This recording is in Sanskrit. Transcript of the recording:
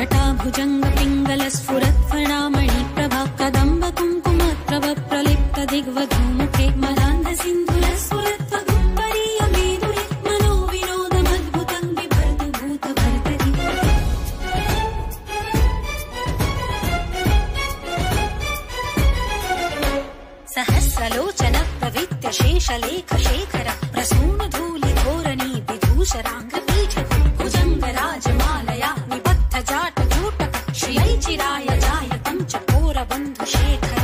भुजङ्गपिङ्गल स्फुरत्वमणि प्रभ कदम्ब कुङ्कुमा प्रव प्रलिप्त दिग्वूमुन्धुरी सहस्रलोचन प्रवृत्य शेषलेखशेखर प्रसून धूलि धोरणी विधूषराङ्ग शिराय जायतं च घोरबन्धुशेखर